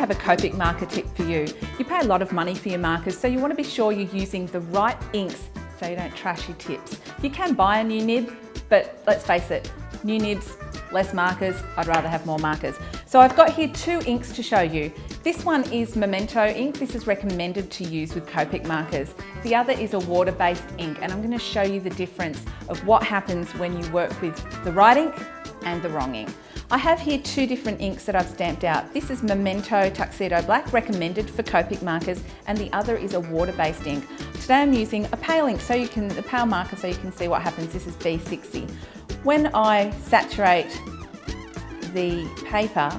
have a Copic marker tip for you. You pay a lot of money for your markers, so you want to be sure you're using the right inks so you don't trash your tips. You can buy a new nib, but let's face it, new nibs, less markers, I'd rather have more markers. So I've got here two inks to show you. This one is Memento ink. This is recommended to use with Copic markers. The other is a water-based ink, and I'm gonna show you the difference of what happens when you work with the right ink and the wrong ink. I have here two different inks that I've stamped out. This is Memento Tuxedo Black, recommended for Copic markers, and the other is a water-based ink. Today I'm using a pale ink, so you can, a pale marker so you can see what happens. This is B60. When I saturate the paper,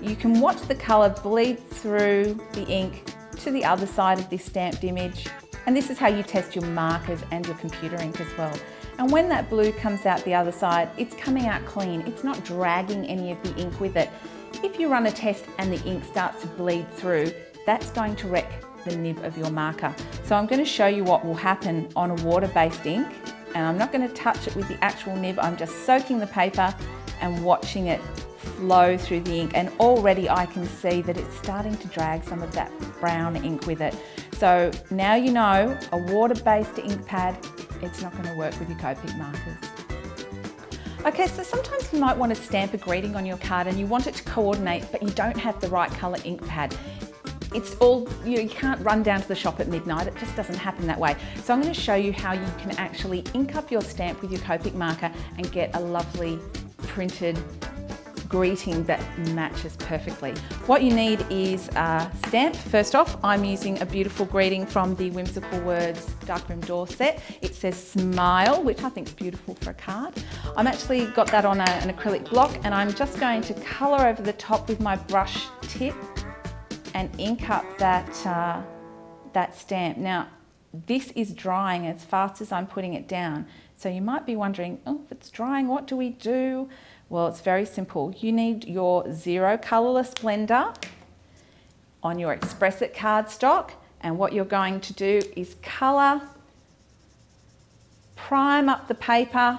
you can watch the colour bleed through the ink to the other side of this stamped image. And this is how you test your markers and your computer ink as well. And when that blue comes out the other side, it's coming out clean. It's not dragging any of the ink with it. If you run a test and the ink starts to bleed through, that's going to wreck the nib of your marker. So I'm going to show you what will happen on a water-based ink. And I'm not going to touch it with the actual nib. I'm just soaking the paper and watching it flow through the ink and already I can see that it's starting to drag some of that brown ink with it. So now you know a water-based ink pad it's not going to work with your Copic markers. Okay, so sometimes you might want to stamp a greeting on your card and you want it to coordinate, but you don't have the right colour ink pad. It's all, you, know, you can't run down to the shop at midnight, it just doesn't happen that way. So I'm going to show you how you can actually ink up your stamp with your Copic marker and get a lovely printed greeting that matches perfectly. What you need is a stamp. First off, I'm using a beautiful greeting from the Whimsical Words Darkroom Door set. It says smile, which I think is beautiful for a card. I'm actually got that on a, an acrylic block and I'm just going to colour over the top with my brush tip and ink up that, uh, that stamp. Now, this is drying as fast as I'm putting it down. So you might be wondering, oh, if it's drying, what do we do? Well, it's very simple. You need your zero colourless blender on your Express It cardstock and what you're going to do is colour, prime up the paper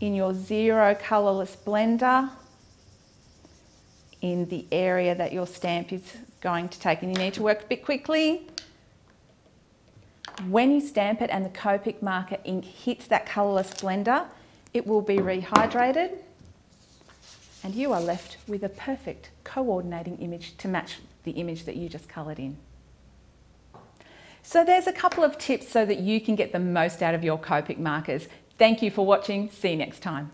in your zero colourless blender in the area that your stamp is going to take. And you need to work a bit quickly. When you stamp it and the Copic marker ink hits that colourless blender, it will be rehydrated and you are left with a perfect coordinating image to match the image that you just coloured in. So there's a couple of tips so that you can get the most out of your Copic markers. Thank you for watching. See you next time.